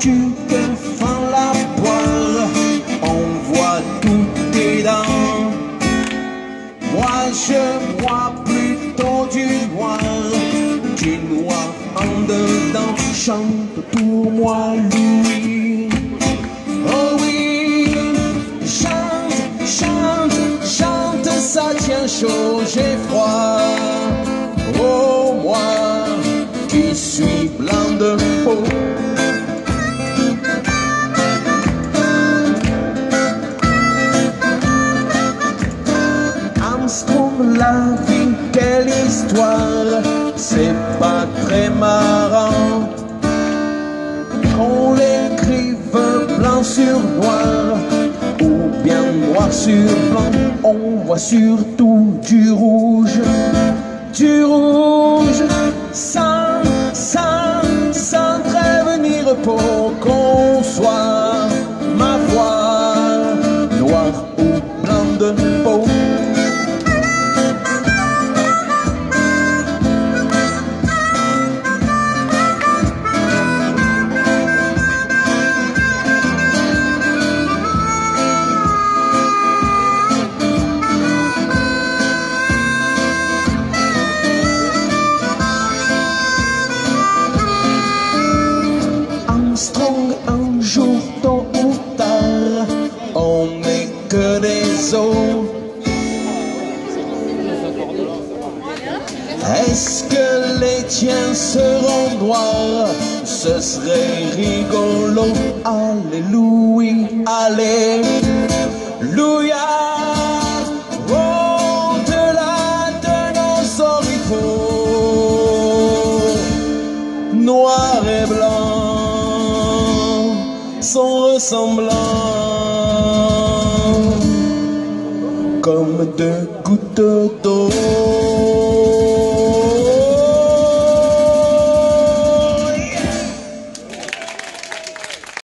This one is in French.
cul que fin la poire, on voit tout dedans. Moi je vois plutôt du noir, du noir en dedans. Chante pour moi, Louis. Oh oui, chante, chante, chante, ça tient chaud, j'ai froid. Oh moi, qui suis blanc de peau. La vie, quelle histoire, c'est pas très marrant. Qu'on l'écrive blanc sur noir, ou bien noir sur blanc, on voit surtout du rouge, du rouge, sans, sans, sans prévenir pour qu'on soit, Un jour tôt ou tard, on n'est que des os. Est-ce que les tiens seront noirs Ce serait rigolo. Alléluia, Alléluia. Au-delà de nos oripeaux, noir et blanc sont ressemblants comme deux gouttes d'eau.